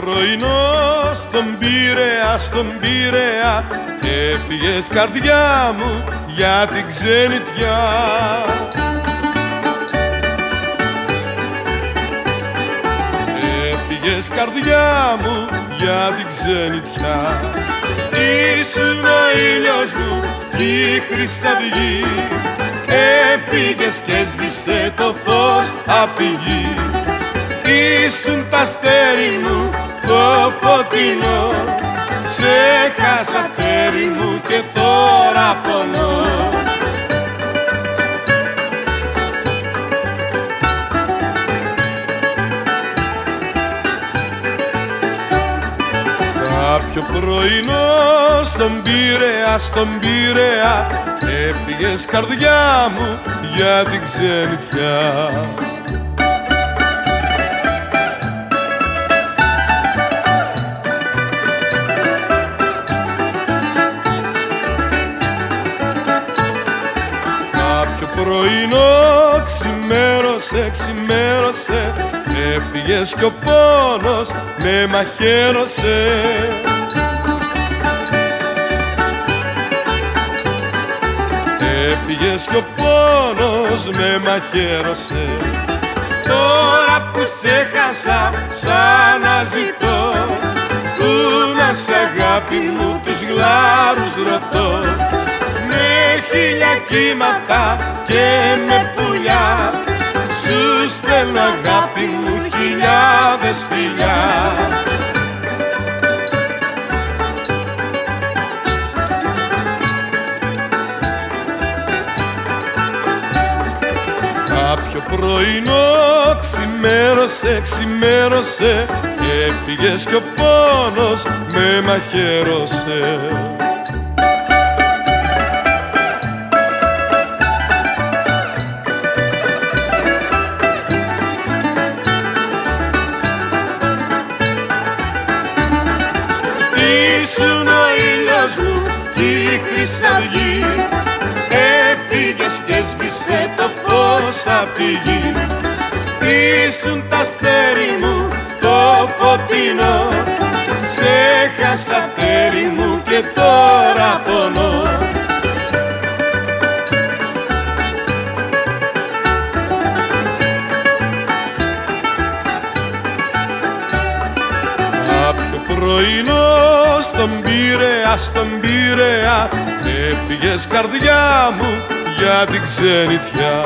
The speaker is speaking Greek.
πρωινό στον Πειραιά, στον Πειραιά Έφυγες καρδιά μου για την ξενιτιά. Έφυγες καρδιά μου για την ξενιτιά. Ήσουν ο ήλιος μου κι η χρυσαυγή Έφυγες και σβήσε το φως απ' γη. Ήσουν τα αστέρι μου το φωτεινό. Σε χάσα τέρι μου και τώρα πονώ. Κάποιο πρωινό στον Πειραιά, στον Πειραιά Έφυγες καρδιά μου για την ξενιτιά πρωινό ξημέρωσε, ξημέρωσε Έφυγες κι ο πόνος με μαχαίρωσε. Έφυγες κι ο πόνος με μαχαίρωσε. Τώρα που σε χάσα σαν να ζητώ Πού να σ' αγάπη μου τους γλάρους ρωτώ αγάπη μου χιλιάδες φιλιά. Κάποιο πρωινό ξημέρωσε, ξημέρωσε και έφυγες κι ο πόνος με μαχαίρωσε ήσουν ο ήλιος μου κι η χρυσαυγή Έφυγες και σβήσε το φως απ' τη γη πρωινό στον Πειραιά, στον Πειραιά. Έφυγες καρδιά μου για την ξενιτιά